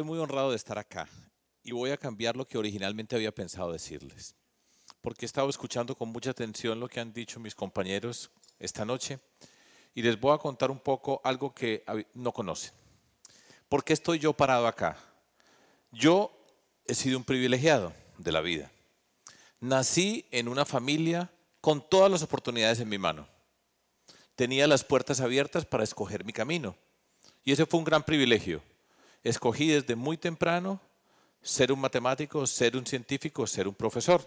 Estoy muy honrado de estar acá y voy a cambiar lo que originalmente había pensado decirles, porque he estado escuchando con mucha atención lo que han dicho mis compañeros esta noche y les voy a contar un poco algo que no conocen. ¿Por qué estoy yo parado acá? Yo he sido un privilegiado de la vida. Nací en una familia con todas las oportunidades en mi mano. Tenía las puertas abiertas para escoger mi camino. Y ese fue un gran privilegio. Escogí desde muy temprano ser un matemático, ser un científico, ser un profesor.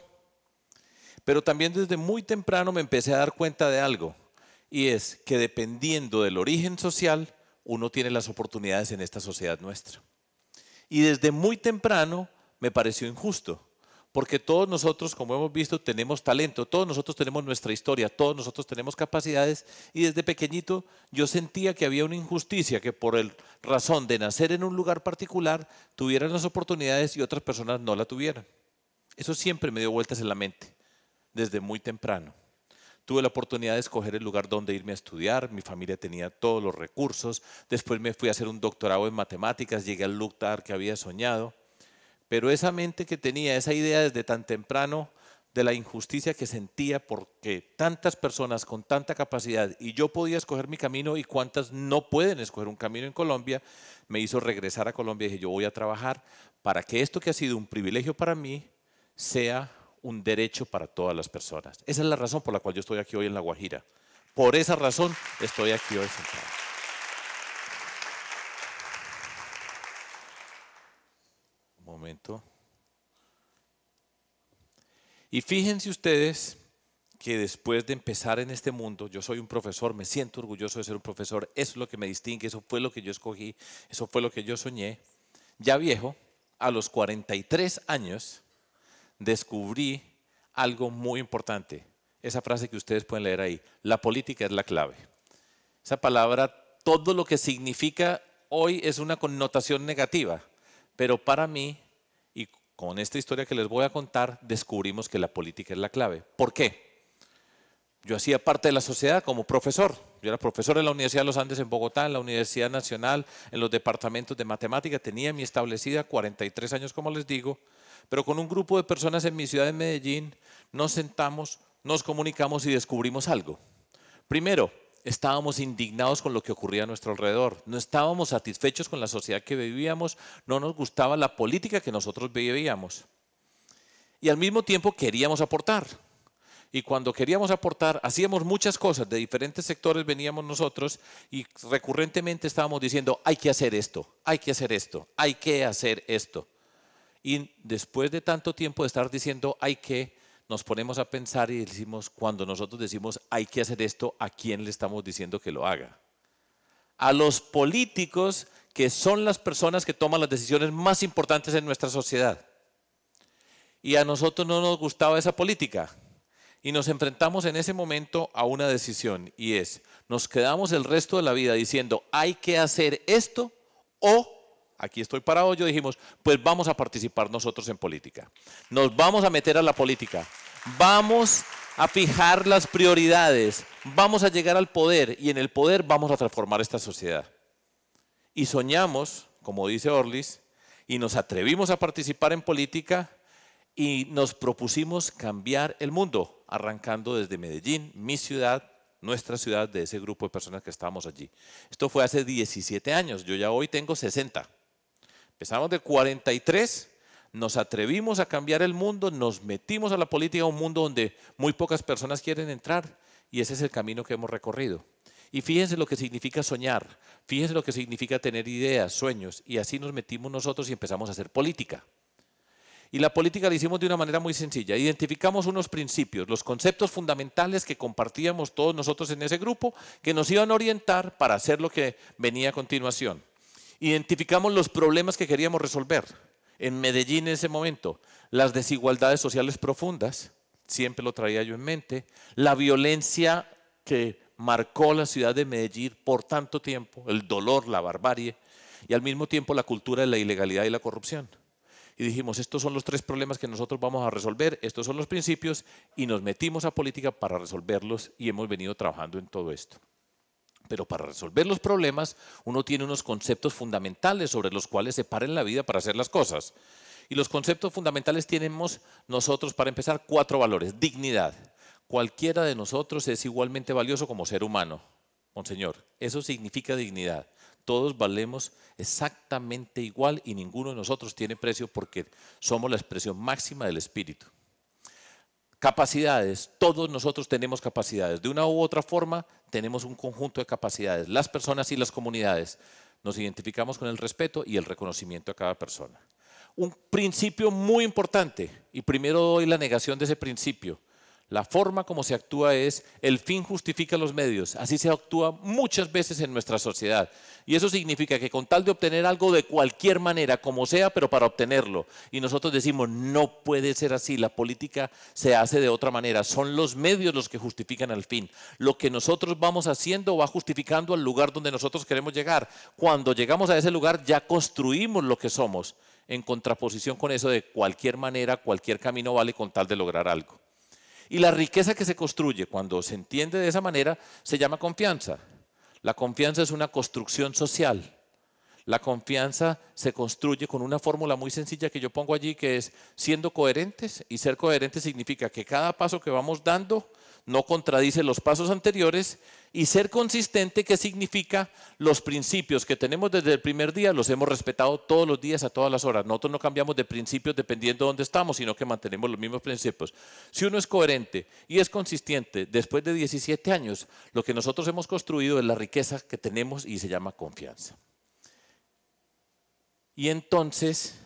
Pero también desde muy temprano me empecé a dar cuenta de algo, y es que dependiendo del origen social, uno tiene las oportunidades en esta sociedad nuestra. Y desde muy temprano me pareció injusto, porque todos nosotros, como hemos visto, tenemos talento, todos nosotros tenemos nuestra historia, todos nosotros tenemos capacidades y desde pequeñito yo sentía que había una injusticia, que por el razón de nacer en un lugar particular tuvieran las oportunidades y otras personas no la tuvieran. Eso siempre me dio vueltas en la mente, desde muy temprano. Tuve la oportunidad de escoger el lugar donde irme a estudiar, mi familia tenía todos los recursos, después me fui a hacer un doctorado en matemáticas, llegué al lugar que había soñado pero esa mente que tenía, esa idea desde tan temprano de la injusticia que sentía porque tantas personas con tanta capacidad y yo podía escoger mi camino y cuántas no pueden escoger un camino en Colombia, me hizo regresar a Colombia y dije, yo voy a trabajar para que esto que ha sido un privilegio para mí sea un derecho para todas las personas. Esa es la razón por la cual yo estoy aquí hoy en La Guajira. Por esa razón estoy aquí hoy sentado. Momento. Y fíjense ustedes que después de empezar en este mundo, yo soy un profesor, me siento orgulloso de ser un profesor, eso es lo que me distingue, eso fue lo que yo escogí, eso fue lo que yo soñé. Ya viejo, a los 43 años, descubrí algo muy importante. Esa frase que ustedes pueden leer ahí, la política es la clave. Esa palabra, todo lo que significa hoy es una connotación negativa, pero para mí con esta historia que les voy a contar, descubrimos que la política es la clave. ¿Por qué? Yo hacía parte de la sociedad como profesor. Yo era profesor en la Universidad de los Andes en Bogotá, en la Universidad Nacional, en los departamentos de matemática. Tenía mi establecida 43 años, como les digo, pero con un grupo de personas en mi ciudad de Medellín nos sentamos, nos comunicamos y descubrimos algo. Primero, estábamos indignados con lo que ocurría a nuestro alrededor, no estábamos satisfechos con la sociedad que vivíamos, no nos gustaba la política que nosotros vivíamos. Y al mismo tiempo queríamos aportar. Y cuando queríamos aportar, hacíamos muchas cosas, de diferentes sectores veníamos nosotros y recurrentemente estábamos diciendo, hay que hacer esto, hay que hacer esto, hay que hacer esto. Y después de tanto tiempo de estar diciendo, hay que, nos ponemos a pensar y decimos, cuando nosotros decimos hay que hacer esto, ¿a quién le estamos diciendo que lo haga? A los políticos que son las personas que toman las decisiones más importantes en nuestra sociedad. Y a nosotros no nos gustaba esa política. Y nos enfrentamos en ese momento a una decisión y es, nos quedamos el resto de la vida diciendo, hay que hacer esto o aquí estoy parado, yo dijimos, pues vamos a participar nosotros en política. Nos vamos a meter a la política. Vamos a fijar las prioridades. Vamos a llegar al poder y en el poder vamos a transformar esta sociedad. Y soñamos, como dice Orlis, y nos atrevimos a participar en política y nos propusimos cambiar el mundo, arrancando desde Medellín, mi ciudad, nuestra ciudad, de ese grupo de personas que estábamos allí. Esto fue hace 17 años, yo ya hoy tengo 60. Empezamos de 43, nos atrevimos a cambiar el mundo, nos metimos a la política, un mundo donde muy pocas personas quieren entrar y ese es el camino que hemos recorrido. Y fíjense lo que significa soñar, fíjense lo que significa tener ideas, sueños, y así nos metimos nosotros y empezamos a hacer política. Y la política la hicimos de una manera muy sencilla. Identificamos unos principios, los conceptos fundamentales que compartíamos todos nosotros en ese grupo, que nos iban a orientar para hacer lo que venía a continuación identificamos los problemas que queríamos resolver. En Medellín en ese momento, las desigualdades sociales profundas, siempre lo traía yo en mente, la violencia que marcó la ciudad de Medellín por tanto tiempo, el dolor, la barbarie, y al mismo tiempo la cultura de la ilegalidad y la corrupción. Y dijimos, estos son los tres problemas que nosotros vamos a resolver, estos son los principios, y nos metimos a política para resolverlos y hemos venido trabajando en todo esto. Pero para resolver los problemas, uno tiene unos conceptos fundamentales sobre los cuales se para en la vida para hacer las cosas. Y los conceptos fundamentales tenemos nosotros, para empezar, cuatro valores. Dignidad. Cualquiera de nosotros es igualmente valioso como ser humano. Monseñor, eso significa dignidad. Todos valemos exactamente igual y ninguno de nosotros tiene precio porque somos la expresión máxima del espíritu. Capacidades, todos nosotros tenemos capacidades. De una u otra forma tenemos un conjunto de capacidades. Las personas y las comunidades nos identificamos con el respeto y el reconocimiento a cada persona. Un principio muy importante, y primero doy la negación de ese principio, la forma como se actúa es el fin justifica los medios. Así se actúa muchas veces en nuestra sociedad. Y eso significa que con tal de obtener algo de cualquier manera, como sea, pero para obtenerlo. Y nosotros decimos, no puede ser así, la política se hace de otra manera. Son los medios los que justifican el fin. Lo que nosotros vamos haciendo va justificando al lugar donde nosotros queremos llegar. Cuando llegamos a ese lugar ya construimos lo que somos, en contraposición con eso de cualquier manera, cualquier camino vale con tal de lograr algo. Y la riqueza que se construye cuando se entiende de esa manera se llama confianza. La confianza es una construcción social. La confianza se construye con una fórmula muy sencilla que yo pongo allí, que es siendo coherentes. Y ser coherentes significa que cada paso que vamos dando no contradice los pasos anteriores y ser consistente, que significa los principios que tenemos desde el primer día, los hemos respetado todos los días, a todas las horas. Nosotros no cambiamos de principios dependiendo de dónde estamos, sino que mantenemos los mismos principios. Si uno es coherente y es consistente, después de 17 años, lo que nosotros hemos construido es la riqueza que tenemos y se llama confianza. Y entonces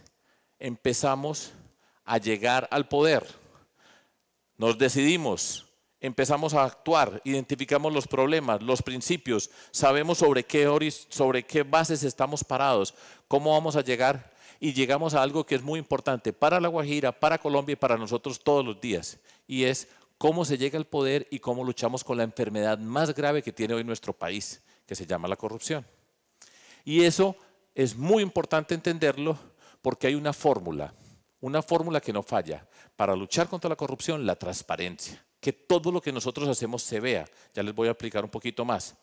empezamos a llegar al poder. Nos decidimos empezamos a actuar, identificamos los problemas, los principios, sabemos sobre qué, bases estamos parados, cómo vamos a llegar y llegamos a algo que es muy importante para La Guajira, para Colombia y para nosotros todos los días, y es cómo se llega al poder y cómo luchamos con la enfermedad más grave que tiene hoy nuestro país, que se llama la corrupción. Y eso es muy importante entenderlo porque hay una fórmula, una fórmula que no falla para luchar contra la corrupción, la transparencia que todo lo que nosotros hacemos se vea. Ya les voy a explicar un poquito más.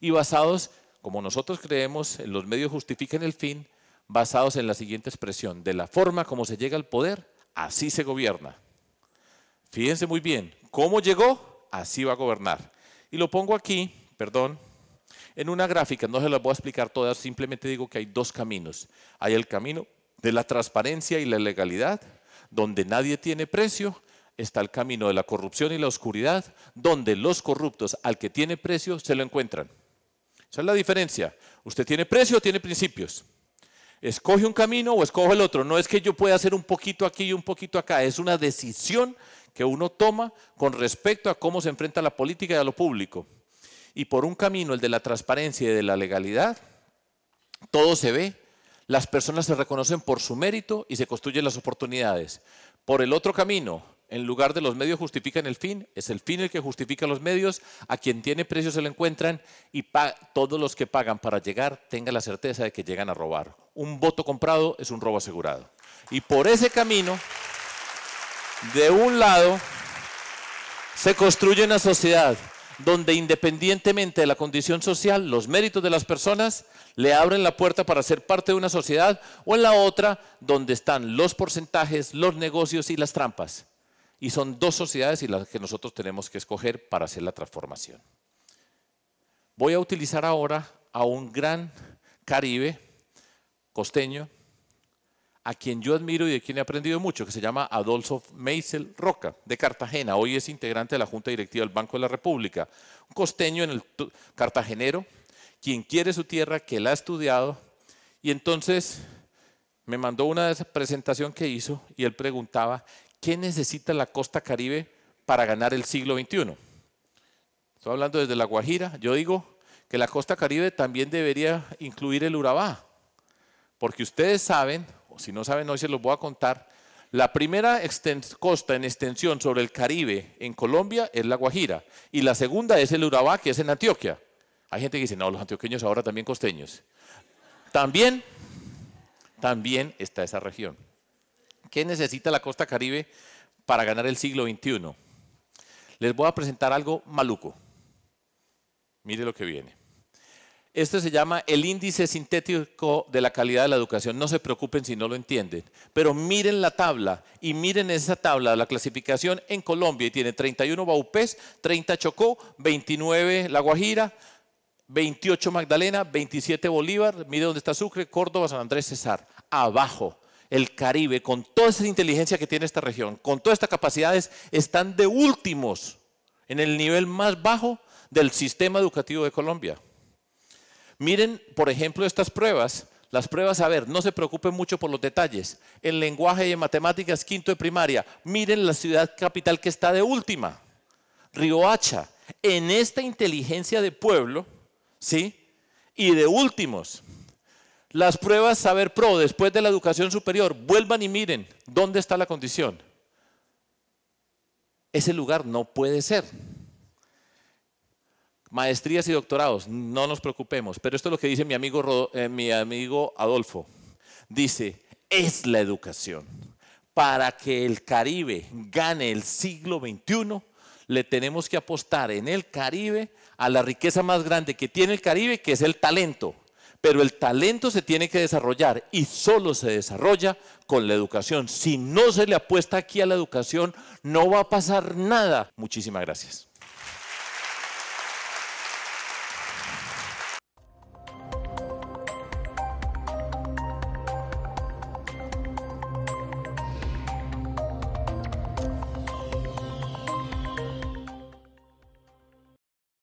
Y basados, como nosotros creemos, en los medios justifiquen el fin, basados en la siguiente expresión, de la forma como se llega al poder, así se gobierna. Fíjense muy bien, ¿cómo llegó? Así va a gobernar. Y lo pongo aquí, perdón, en una gráfica, no se las voy a explicar todas, simplemente digo que hay dos caminos. Hay el camino de la transparencia y la legalidad, donde nadie tiene precio, está el camino de la corrupción y la oscuridad, donde los corruptos al que tiene precio se lo encuentran. Esa es la diferencia. Usted tiene precio o tiene principios. Escoge un camino o escoge el otro. No es que yo pueda hacer un poquito aquí y un poquito acá. Es una decisión que uno toma con respecto a cómo se enfrenta a la política y a lo público. Y por un camino, el de la transparencia y de la legalidad, todo se ve. Las personas se reconocen por su mérito y se construyen las oportunidades. Por el otro camino, en lugar de los medios justifican el fin, es el fin el que justifica los medios, a quien tiene precio se lo encuentran y todos los que pagan para llegar tengan la certeza de que llegan a robar. Un voto comprado es un robo asegurado. Y por ese camino, de un lado, se construye una sociedad donde independientemente de la condición social, los méritos de las personas le abren la puerta para ser parte de una sociedad, o en la otra, donde están los porcentajes, los negocios y las trampas. Y son dos sociedades y las que nosotros tenemos que escoger para hacer la transformación. Voy a utilizar ahora a un gran caribe costeño, a quien yo admiro y de quien he aprendido mucho, que se llama Adolfo Meisel Roca, de Cartagena. Hoy es integrante de la Junta Directiva del Banco de la República. Un costeño en el cartagenero, quien quiere su tierra, que la ha estudiado. Y entonces me mandó una presentación que hizo y él preguntaba, ¿qué necesita la costa caribe para ganar el siglo XXI? Estoy hablando desde La Guajira. Yo digo que la costa caribe también debería incluir el Urabá, porque ustedes saben, o si no saben hoy se los voy a contar, la primera costa en extensión sobre el Caribe en Colombia es La Guajira y la segunda es el Urabá, que es en Antioquia. Hay gente que dice, no, los antioqueños ahora también costeños. También, también está esa región. ¿Qué necesita la costa caribe para ganar el siglo XXI? Les voy a presentar algo maluco. Mire lo que viene. Este se llama el índice sintético de la calidad de la educación. No se preocupen si no lo entienden, pero miren la tabla y miren esa tabla, la clasificación en Colombia y tiene 31 Baupés, 30 Chocó, 29 La Guajira, 28 Magdalena, 27 Bolívar, mire dónde está Sucre, Córdoba, San Andrés, Cesar. Abajo, el Caribe, con toda esa inteligencia que tiene esta región, con todas estas capacidades, están de últimos en el nivel más bajo del sistema educativo de Colombia. Miren, por ejemplo, estas pruebas. Las pruebas, a ver, no se preocupen mucho por los detalles. En lenguaje y en matemáticas, quinto de primaria. Miren la ciudad capital que está de última, Riohacha. En esta inteligencia de pueblo, ¿sí? Y de últimos. Las pruebas Saber Pro después de la educación superior, vuelvan y miren dónde está la condición. Ese lugar no puede ser. Maestrías y doctorados, no nos preocupemos, pero esto es lo que dice mi amigo, eh, mi amigo Adolfo. Dice, es la educación. Para que el Caribe gane el siglo XXI, le tenemos que apostar en el Caribe a la riqueza más grande que tiene el Caribe, que es el talento. Pero el talento se tiene que desarrollar y solo se desarrolla con la educación. Si no se le apuesta aquí a la educación, no va a pasar nada. Muchísimas gracias.